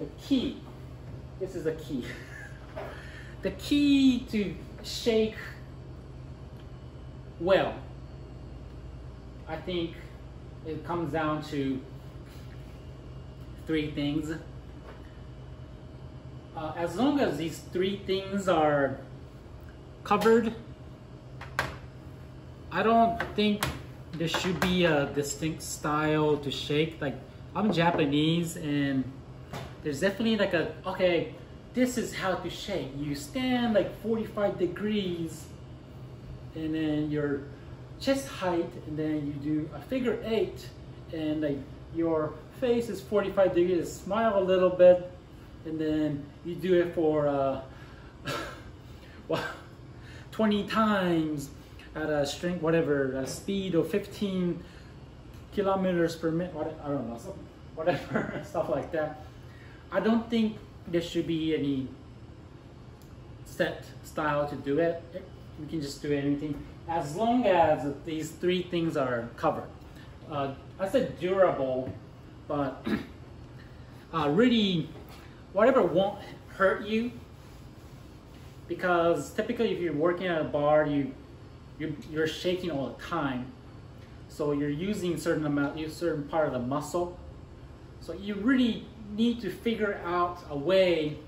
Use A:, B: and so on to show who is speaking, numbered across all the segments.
A: the key, this is the key. the key to shake well, I think it comes down to three things. Uh, as long as these three things are covered, I don't think there should be a distinct style to shake. Like I'm Japanese and there's definitely like a, okay, this is how to shake. You stand like 45 degrees and then your chest height and then you do a figure eight and like your face is 45 degrees, smile a little bit and then you do it for uh, well, 20 times at a strength, whatever, a speed of 15 kilometers per minute, I don't know, whatever, stuff like that. I don't think there should be any set style to do it. You can just do anything as long as these three things are covered. Uh, I said durable, but uh, really, whatever won't hurt you. Because typically, if you're working at a bar, you you're, you're shaking all the time. So you're using certain amount, certain part of the muscle. So you really need to figure out a way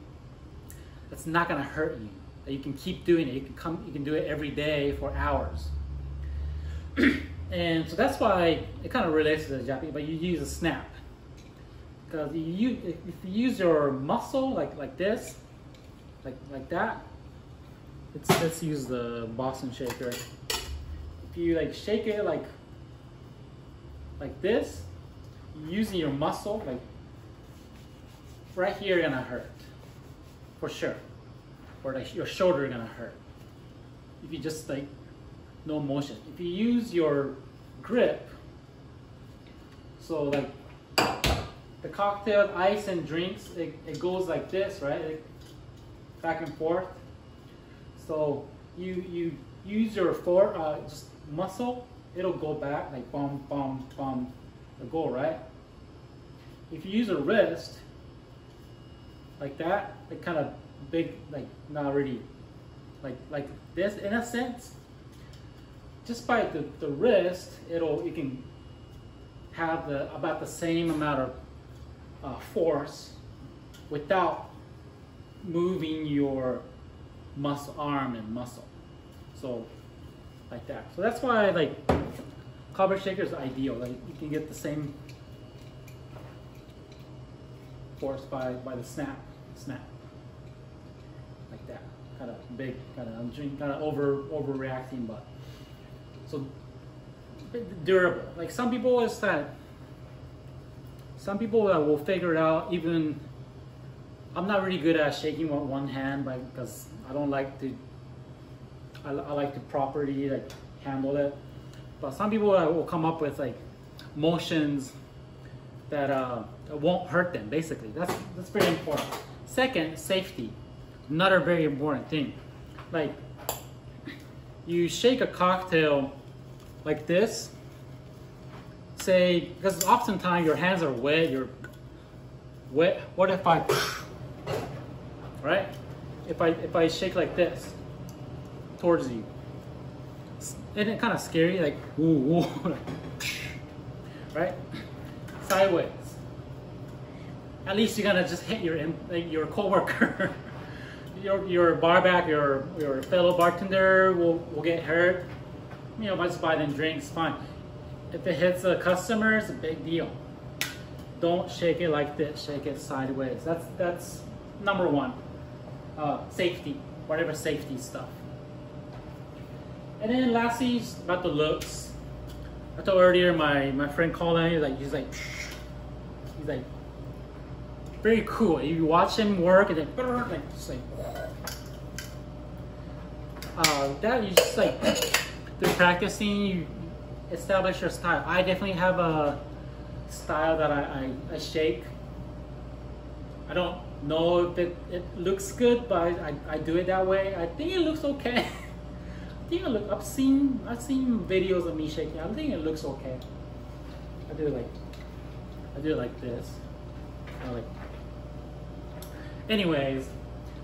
A: that's not gonna hurt you. That you can keep doing it. You can come, you can do it every day for hours. and so that's why it kind of relates to the Japanese, but you use a snap. Because you, if you use your muscle like like this, like like that, let's let's use the Boston shaker. If you like shake it like like this, using your muscle, like right here you're gonna hurt. For sure. Or like your shoulder gonna hurt. If you just like no motion. If you use your grip, so like the cocktail, ice and drinks, it, it goes like this, right? back and forth. So you you use your for uh, just muscle, it'll go back like bum bum bum, the go right. If you use a wrist like that, like kind of big like not really like like this in a sense. Just by the, the wrist, it'll you can have the about the same amount of uh, force without moving your muscle, arm and muscle. So like that. So that's why like cobbler shaker is ideal. Like you can get the same force by, by the snap, snap. Like that. Kind of big, kind of, I'm kind of over, overreacting, but so durable. Like some people is that, some people uh, will figure it out even I'm not really good at shaking with one hand because I don't like to I, I, like to properly like handle it but some people will come up with like motions that uh, won't hurt them basically that's that's very important second safety another very important thing like you shake a cocktail like this say because oftentimes your hands are wet you're wet what if I right? If I if I shake like this towards you, isn't it kind of scary? Like ooh, ooh right? Sideways. At least you're gonna just hit your your coworker, your your barback, your your fellow bartender will will get hurt. You know, just buy them drinks, fine. If it hits a customer, it's a big deal. Don't shake it like this. Shake it sideways. That's that's number one uh, safety, whatever safety stuff. And then lastly, about the looks. I told earlier my, my friend called me, like he's like, he's like, very cool. You watch him work and then like just like uh, that you just like through practicing you establish your style. I definitely have a style that I, I, I shake. I don't know if it, it looks good, but I, I do it that way. I think it looks okay. I think it look, I've seen I've seen videos of me shaking. I think it looks okay. I do it like I do it like this. I like anyways,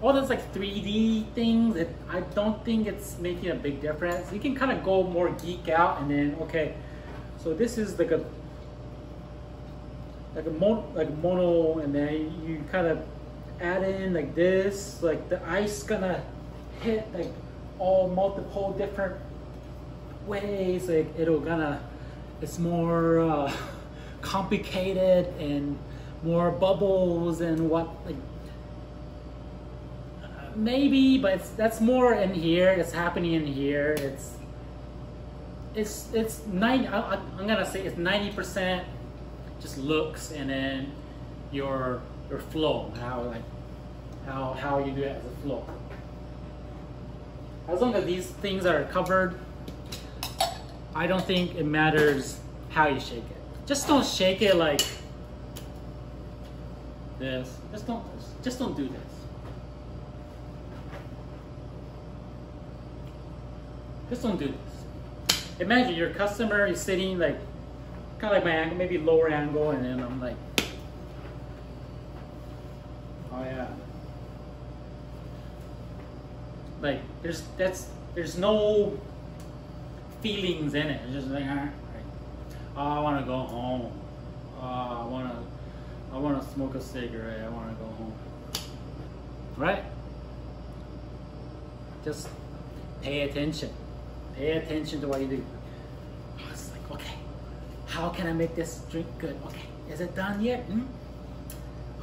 A: all those like 3D things, it, I don't think it's making a big difference. You can kind of go more geek out and then, okay, so this is like a like a mono, like mono and then you kind of add in like this, like the ice gonna hit like all multiple different ways, like it'll gonna, it's more uh, complicated and more bubbles and what like maybe but that's more in here it's happening in here it's it's it's 90 I, am gonna say it's 90 percent just looks and then your your flow how like how how you do it as a flow. As long as these things are covered I don't think it matters how you shake it. Just don't shake it like this. Just don't just don't do this just don't do this imagine your customer is sitting like kind of like my angle, maybe lower angle, and then I'm like, oh yeah. Like there's that's there's no feelings in it. It's just like, oh, I want to go home. Oh, I want to I want to smoke a cigarette. I want to go home. Right? Just pay attention. Pay attention to what you do. I was like, okay, how can I make this drink good? Okay, is it done yet? Hmm?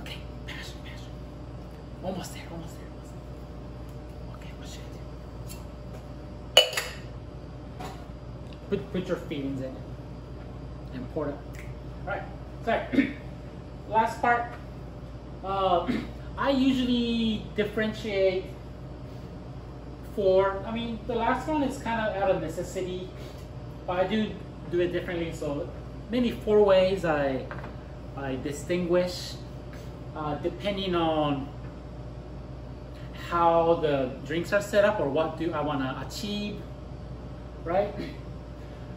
A: Okay, passion, passion. Almost there, almost there. Okay? Put, put your feelings in it and pour it. All right, sorry. Last part. Uh, I usually differentiate four. I mean, the last one is kind of out of necessity, but I do do it differently. So maybe four ways I, I distinguish uh, depending on how the drinks are set up or what do I want to achieve, right?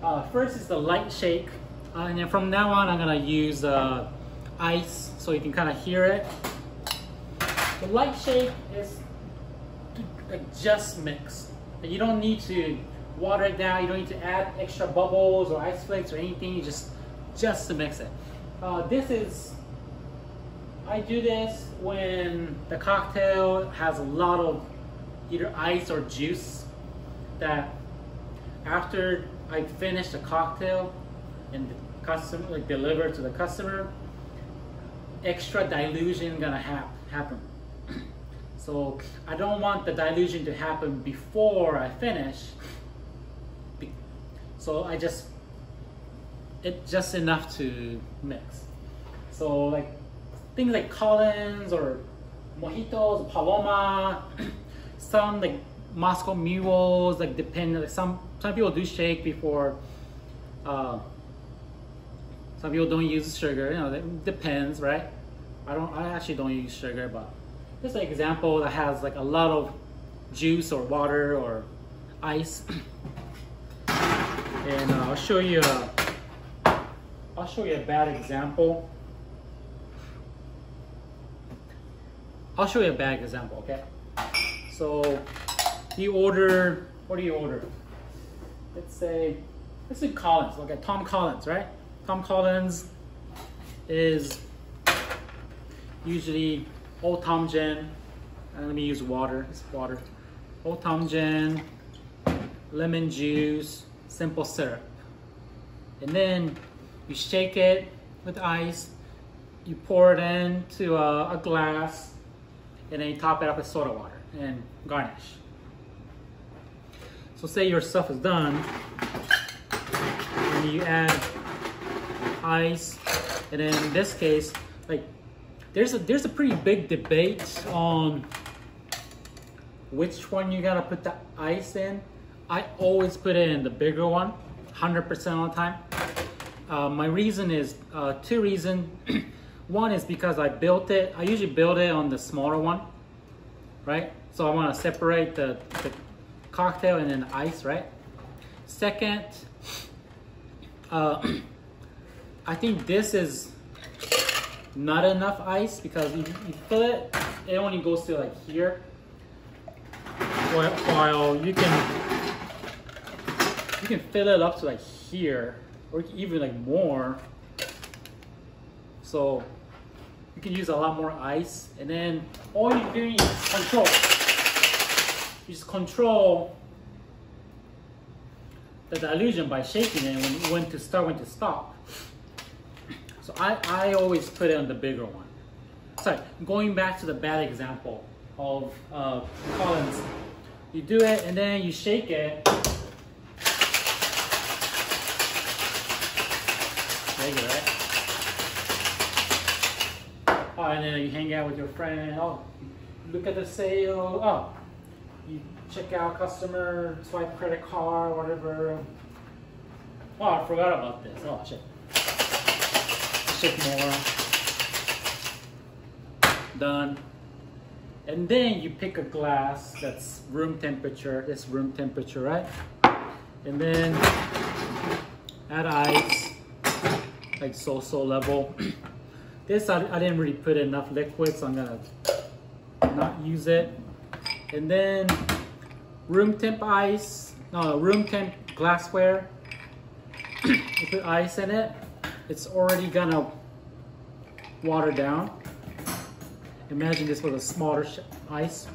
A: Uh, first is the light shake. Uh, and then from now on, I'm gonna use uh, ice so you can kind of hear it. The light shake is like just mix. You don't need to water it down. You don't need to add extra bubbles or ice flakes or anything. You just just to mix it. Uh, this is I do this when the cocktail has a lot of either ice or juice that after I finish the cocktail and the customer like deliver to the customer, extra dilution gonna hap happen. So I don't want the dilution to happen before I finish so I just, it's just enough to mix. So like things like Collins or mojitos, Paloma, some like Moscow mules, like depend, like some, some people do shake before, uh, some people don't use sugar, you know, it depends, right? I don't, I actually don't use sugar, but just an example that has like a lot of juice or water or ice. and uh, I'll show you a, I'll show you a bad example. I'll show you a bad example, okay? So you order, what do you order? Let's say, let's say Collins, okay, Tom Collins, right? Tom Collins is usually Old Tom Gin, and uh, let me use water, it's water. Old Tom Gin, lemon juice, simple syrup. And then you shake it with ice, you pour it into a, a glass, and then you top it up with soda water and garnish. So say your stuff is done, and you add ice, and then in this case, like there's a there's a pretty big debate on which one you gotta put the ice in. I always put it in the bigger one, 100% of the time. Uh, my reason is uh, two reasons. one is because I built it, I usually build it on the smaller one, right? So I wanna separate the, the cocktail and then the ice, right? Second, uh, I think this is not enough ice because you, you fill it it only goes to like here. While, while you can you can fill it up to like here or even like more. So you can use a lot more ice and then all you're doing is control. You just control the dilution by shaking it when, when to start, when to stop. So I, I always put it on the bigger one. Sorry, going back to the bad example of uh, Collins. You do it and then you shake it. Shake it, right? Oh, and then you hang out with your friend. Oh, look at the sale. Oh, you check out customer, swipe credit card, whatever. Oh, I forgot about this. Oh, shit. More. Done. And then you pick a glass that's room temperature. This room temperature, right? And then add ice, like so-so level. this I, I didn't really put enough liquid, so I'm gonna not use it. And then room temp ice, no, room temp glassware. you put ice in it, it's already gonna water down. Imagine this with a smaller ice.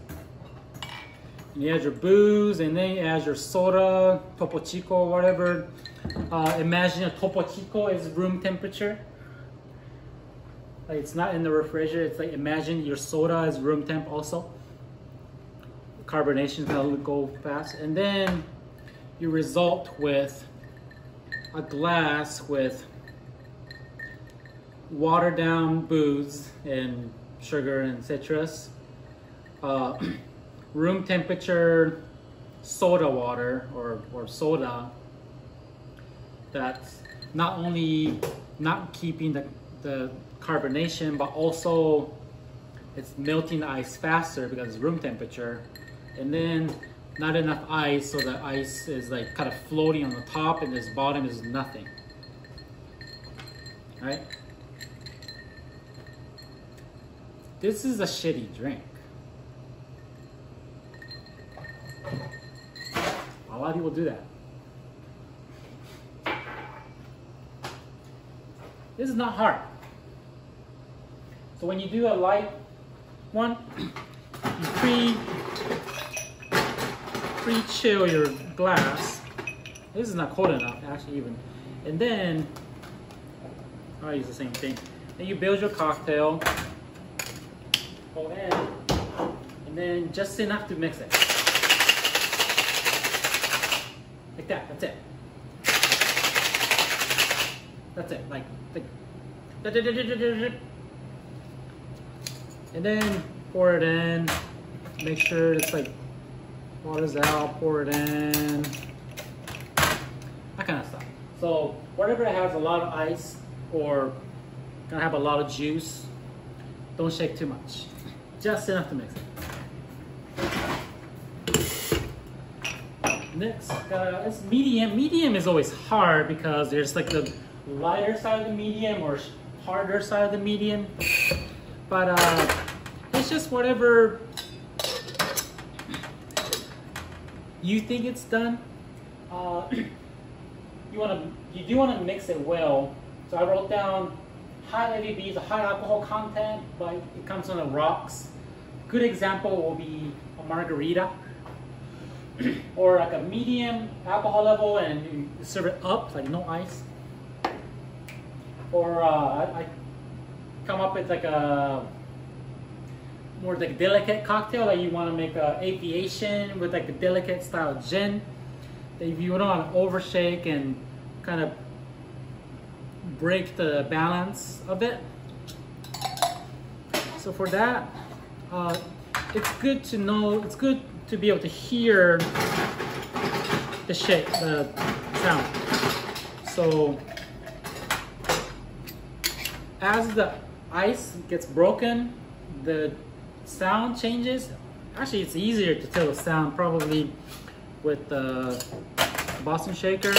A: And you add your booze, and then you add your soda, Topo Chico, whatever. Uh, imagine a Topo Chico is room temperature. Like it's not in the refrigerator. It's like imagine your soda is room temp also. Carbonation gonna go fast, and then you result with a glass with watered down booze and sugar and citrus, uh, room temperature soda water or, or soda that's not only not keeping the, the carbonation but also it's melting the ice faster because it's room temperature. And then not enough ice so the ice is like kind of floating on the top and this bottom is nothing. Right This is a shitty drink. A lot of people do that. This is not hard. So when you do a light one, you pre pre-chill your glass. This is not cold enough, actually even. And then, I use the same thing. Then you build your cocktail go in, and then just enough to mix it. Like that, that's it. That's it, like, like, and then pour it in, make sure it's like, water's out, pour it in, that kind of stuff. So whatever has a lot of ice or gonna have a lot of juice, don't shake too much just enough to mix it. Next, uh, it's medium. Medium is always hard because there's like the lighter side of the medium or harder side of the medium. But uh, it's just whatever you think it's done. Uh, you want to, you do want to mix it well. So I wrote down high ABV is high alcohol content, but it comes on the rocks good example will be a margarita or like a medium alcohol level and you serve it up, like no ice. Or uh, I, come up with like a more like delicate cocktail, like you want to make a aviation with like a delicate style gin. If you don't want to overshake and kind of break the balance of it. So for that, uh, it's good to know, it's good to be able to hear the shape, the sound. So as the ice gets broken, the sound changes. Actually, it's easier to tell the sound probably with the Boston shaker.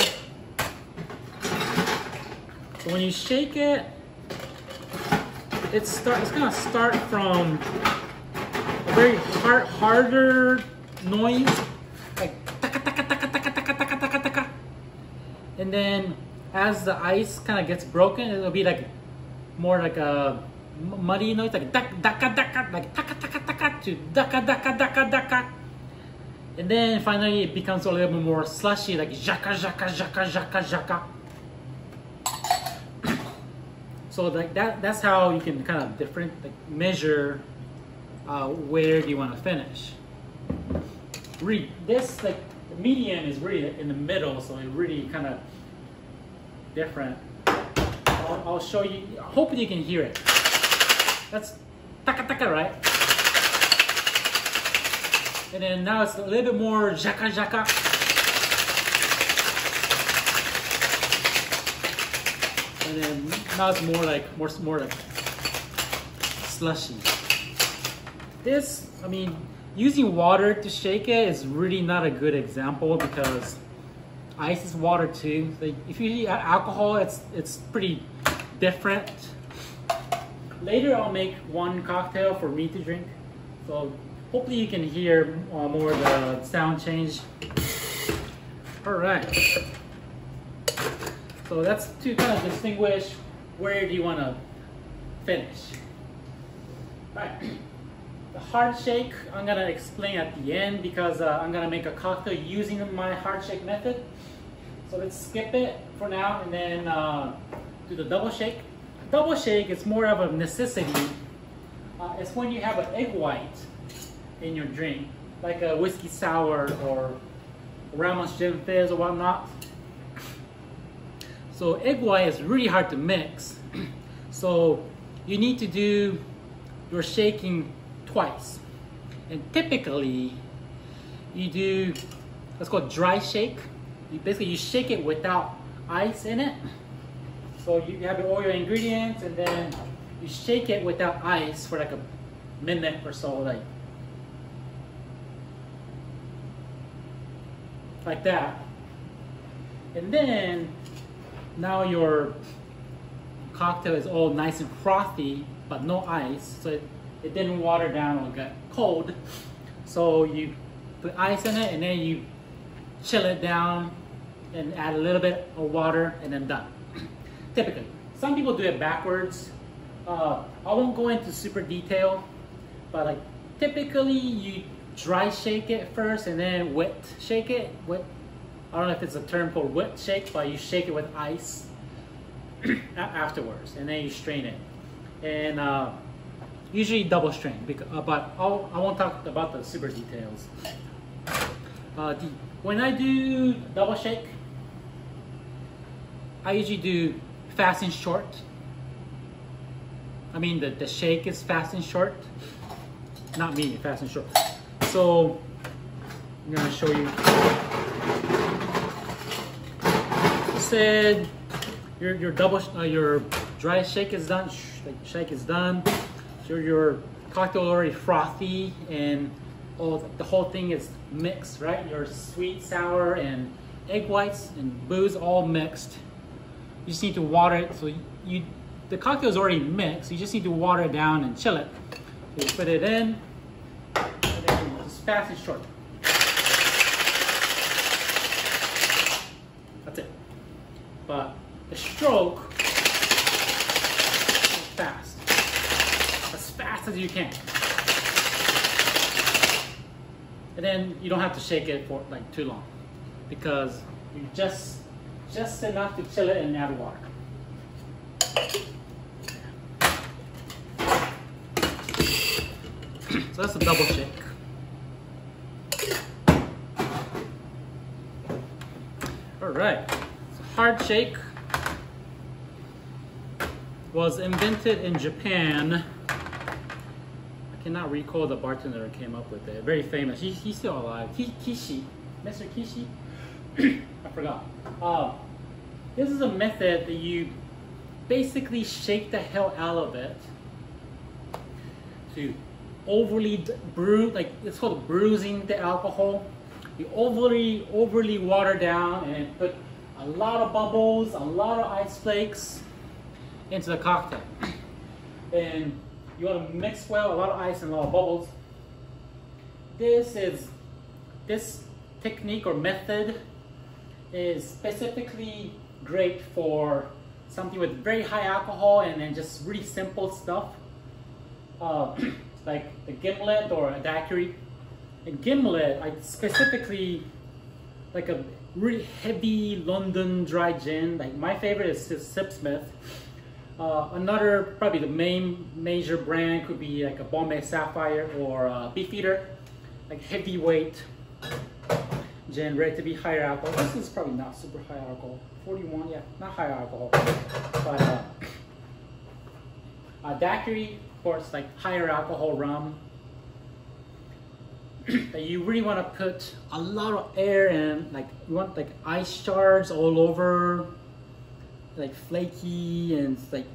A: So when you shake it, it start, it's gonna start from very hard, harder noise, like taka taka taka taka taka taka taka taka. And then as the ice kind of gets broken, it'll be like more like a muddy noise, like daka daka daka, like taka taka taka to daka daka daka daka. And then finally it becomes a little bit more slushy, like jaka jaka jaka jaka jaka. So like that, that's how you can kind of different like measure uh, where do you want to finish. Read this like the medium is really in the middle, so it really kind of different. I'll, I'll show you. Hopefully you can hear it. That's taka taka, right? And then now it's a little bit more jaka jaka. And then now it's more like more more like slushy. This, I mean, using water to shake it is really not a good example because ice is water too. Like if you eat alcohol, it's it's pretty different. Later, I'll make one cocktail for me to drink. So hopefully you can hear uh, more of the sound change. All right. So that's to kind of distinguish where do you want to finish. All right. The hard shake, I'm gonna explain at the end because uh, I'm gonna make a cocktail using my hard shake method. So let's skip it for now and then uh, do the double shake. Double shake is more of a necessity. Uh, it's when you have an egg white in your drink, like a whiskey sour or Ramos Gin Fizz or whatnot. So egg white is really hard to mix. so you need to do your shaking twice. And typically you do what's called dry shake. You basically you shake it without ice in it. So you have all your ingredients and then you shake it without ice for like a minute or so, like like that. And then now your cocktail is all nice and frothy, but no ice, so it, it didn't water down or get cold. So you put ice in it and then you chill it down and add a little bit of water and then done. Typically. Some people do it backwards. Uh, I won't go into super detail, but like typically you dry shake it first and then wet shake it. Wet, I don't know if it's a term called wet shake, but you shake it with ice afterwards and then you strain it. And uh, usually double strain, because, uh, but I'll, I will not talk about the super details. Uh, the, when I do double shake, I usually do fast and short. I mean, the, the shake is fast and short. Not me, fast and short. So, I'm gonna show you. Said your your double uh, your dry shake is done. Shake is done. So your cocktail already frothy and all the whole thing is mixed, right? Your sweet, sour, and egg whites and booze all mixed. You just need to water it. So you, the cocktail is already mixed. You just need to water it down and chill it. You put it in, and then just fast and short. That's it. But the stroke is fast, as fast as you can. And then you don't have to shake it for like too long because you just just enough to chill it and add water. so that's a double shake. All right, so hard shake was invented in Japan. Cannot recall the bartender who came up with it. Very famous. He, he's still alive. Kishi, Mr. Kishi. I forgot. Uh, this is a method that you basically shake the hell out of it to overly brew, like it's called bruising the alcohol. You overly, overly water down and put a lot of bubbles, a lot of ice flakes into the cocktail. And you want to mix well, a lot of ice and a lot of bubbles. this is this technique or method is specifically great for something with very high alcohol and then just really simple stuff uh, like a gimlet or a daiquiri. A gimlet, I specifically like a really heavy London dry gin. Like my favorite is Sipsmith. Uh, another, probably the main major brand could be like a Bombay Sapphire or a Beefeater, like heavyweight gin, ready to be higher alcohol. This is probably not super high alcohol. 41, yeah, not high alcohol. But uh, uh, daiquiri, of course, like higher alcohol rum. that you really want to put a lot of air in, like you want like ice shards all over, like flaky and like.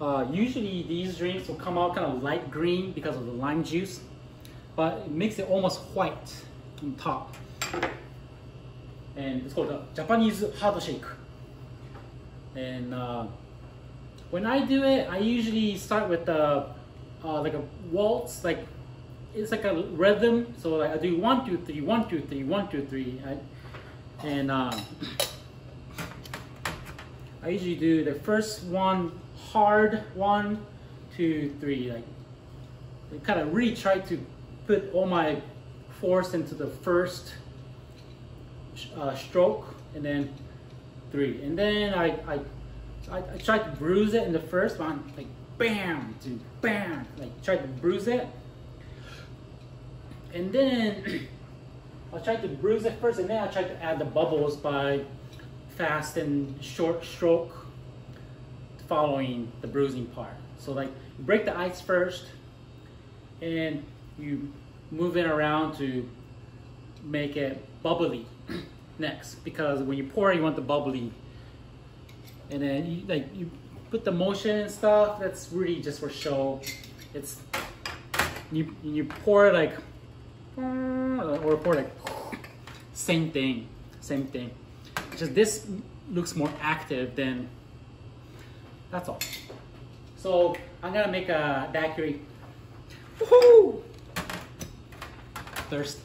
A: Uh, usually these drinks will come out kind of light green because of the lime juice, but it makes it almost white on top and it's called a Japanese hard shake. And uh, when I do it, I usually start with the uh, like a waltz, like it's like a rhythm. So like I do one, two, three, one, two, three, one, two, three, right? and uh, I usually do the first one hard, one, two, three, like I kind of really try to put all my force into the first uh, stroke and then three. And then I, I, I, I tried to bruise it in the first one, like bam, to bam, like tried to bruise it. And then I tried to bruise it first and then I tried to add the bubbles by fast and short stroke following the bruising part. So like break the ice first and you move it around to make it bubbly next because when you pour you want the bubbly. And then you like you put the motion and stuff that's really just for show. It's you you pour like or pour like same thing same thing just this looks more active than that's all so I'm gonna make a daiquiri Woohoo! thirst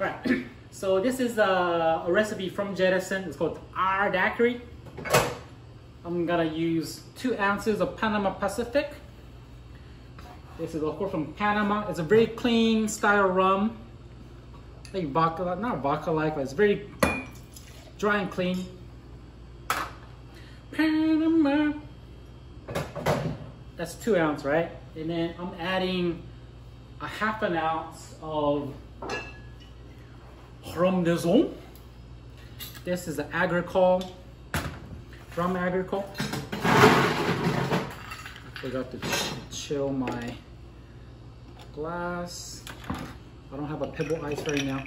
A: all right So this is a, a recipe from Jettison. It's called R Daiquiri. I'm gonna use two ounces of Panama Pacific. This is of course from Panama. It's a very clean style rum. Like vodka, not vodka like, but it's very dry and clean. Panama. That's two ounce, right? And then I'm adding a half an ounce of the zone. This is agricole from agricole. I forgot to chill my glass. I don't have a pebble ice right now.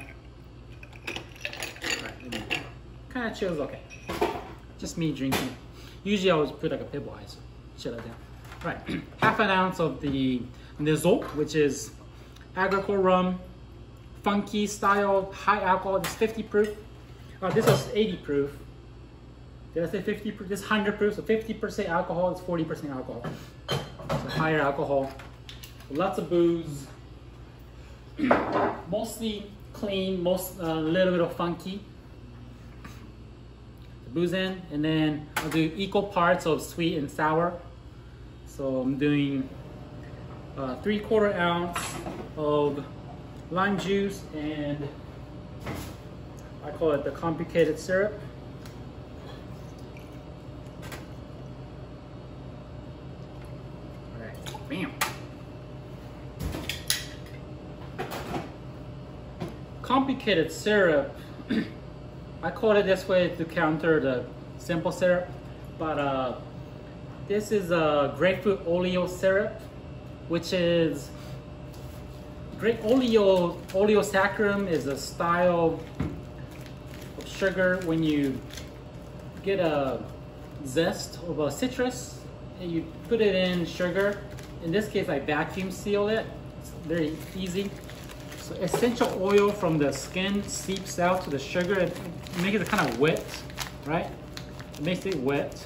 A: Right, kind of chills okay. Just me drinking. Usually I always put like a pebble ice, chill it down. Right, half an ounce of the Nizzle, which is agricole rum, funky style, high alcohol. It's 50 proof. Uh, this was 80 proof. Did I say 50 proof? This is 100 proof, so 50% alcohol is 40% alcohol. So higher alcohol. Lots of booze. Mostly clean, most a uh, little bit of funky. In, and then I'll do equal parts of sweet and sour. So I'm doing uh, three quarter ounce of lime juice and I call it the complicated syrup. All right, bam. Complicated syrup, I call it this way to counter the simple syrup, but uh, this is a grapefruit oleo syrup, which is Great oleo, oleosaccharum is a style of sugar when you get a zest of a citrus and you put it in sugar. In this case, I vacuum seal it. It's very easy. So essential oil from the skin seeps out to the sugar and makes it kind of wet, right? It makes it wet.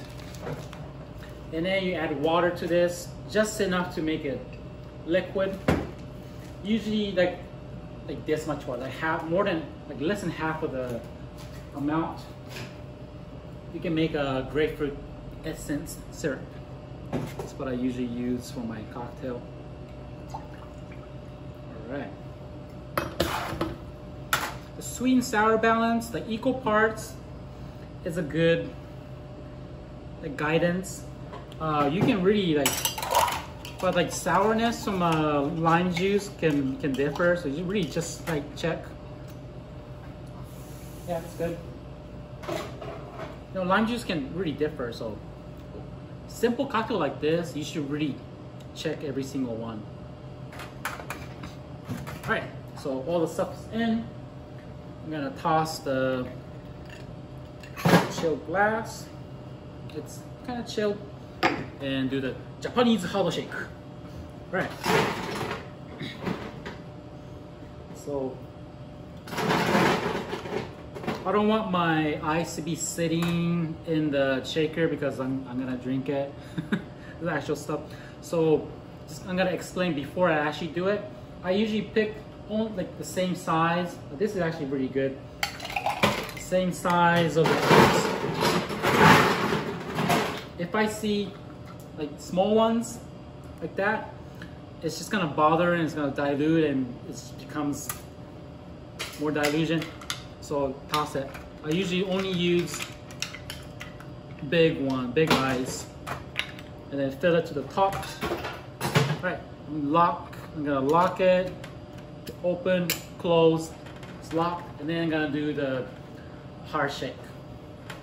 A: And then you add water to this, just enough to make it liquid usually like like this much water, like half, more than like less than half of the amount. You can make a grapefruit essence syrup. That's what I usually use for my cocktail. All right. The sweet and sour balance, the equal parts, is a good like, guidance. Uh, you can really like, but like sourness from uh, lime juice can can differ. So you really just like check. Yeah, it's good. You know, lime juice can really differ. So simple cocktail like this, you should really check every single one. All right, so all the stuff is in. I'm gonna toss the chilled glass. It's kind of chilled. And do the Japanese hollow shake. Right. So I don't want my ice to be sitting in the shaker because I'm, I'm gonna drink it, the actual stuff. So just, I'm gonna explain before I actually do it. I usually pick only like the same size. This is actually pretty good. Same size of the ice. If I see like small ones like that, it's just gonna bother and it's gonna dilute and it becomes more dilution so toss it. I usually only use big one, big ice, and then fill it to the top. All right, lock, I'm gonna lock it, open, close, it's locked, and then I'm gonna do the hard shake.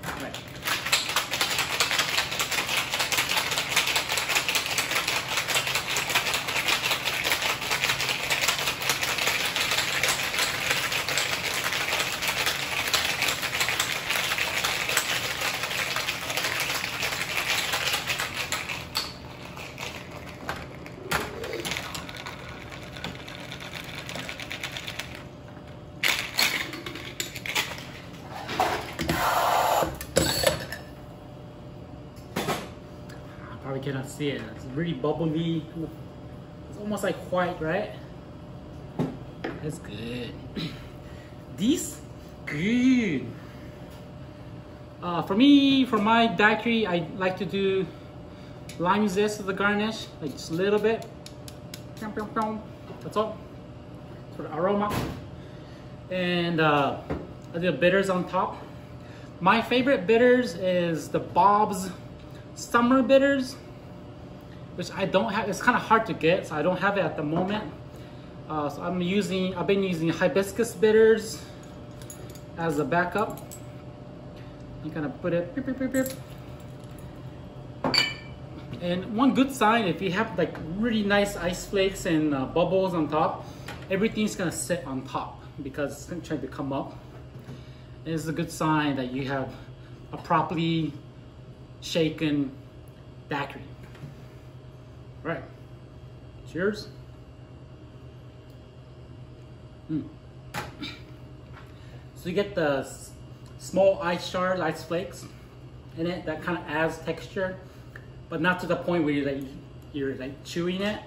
A: All right. probably cannot see it. It's really bubbly. It's almost like white, right? That's good. this good. Uh, for me, for my daiquiri, I like to do lime zest as the garnish, like just a little bit. That's all. For the aroma. And uh, I do bitters on top. My favorite bitters is the Bob's summer bitters, which I don't have. It's kind of hard to get, so I don't have it at the moment. Uh, so I'm using, I've been using hibiscus bitters as a backup. I'm gonna put it, beep, beep, beep, and one good sign, if you have like really nice ice flakes and uh, bubbles on top, everything's gonna sit on top because it's gonna try to come up. And it's a good sign that you have a properly shaken daiquiri. Right. Cheers. Mm. So you get the small ice shards, ice flakes in it that kind of adds texture, but not to the point where you're like, you're like chewing it.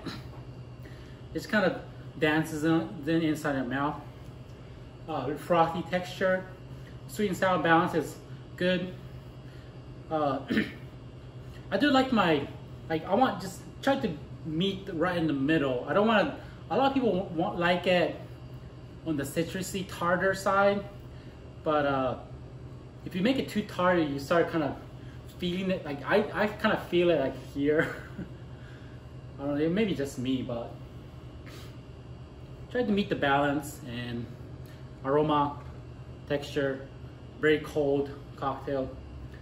A: It kind of dances then inside your mouth. Uh, frothy texture. Sweet and sour balance is good. Uh, I do like my, like I want just try to meet right in the middle. I don't want to, a lot of people won't like it on the citrusy tartar side, but uh, if you make it too tartar, you start kind of feeling it, like I, I kind of feel it like here. I don't know, maybe just me, but try to meet the balance and aroma, texture, very cold cocktail.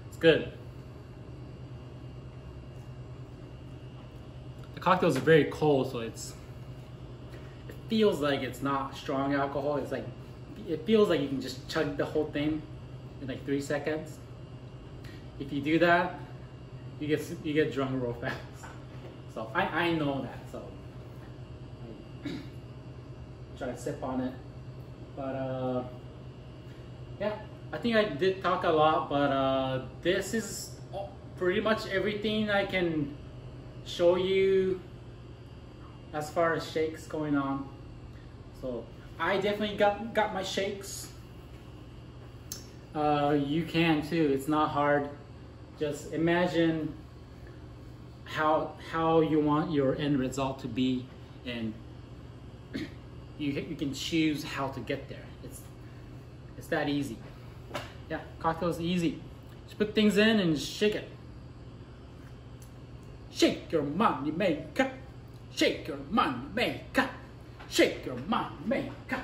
A: It's good. Cocktail is very cold, so it's it feels like it's not strong alcohol. It's like it feels like you can just chug the whole thing in like three seconds. If you do that, you get you get drunk real fast. So I, I know that. So I try to sip on it, but uh, yeah. I think I did talk a lot, but uh, this is pretty much everything I can show you as far as shakes going on. So I definitely got got my shakes. Uh, you can too. It's not hard. Just imagine how how you want your end result to be, and you you can choose how to get there. It's it's that easy. Yeah, cocktail's easy. Just put things in and shake it. Shake your money maker. Shake your money maker. Shake your money maker.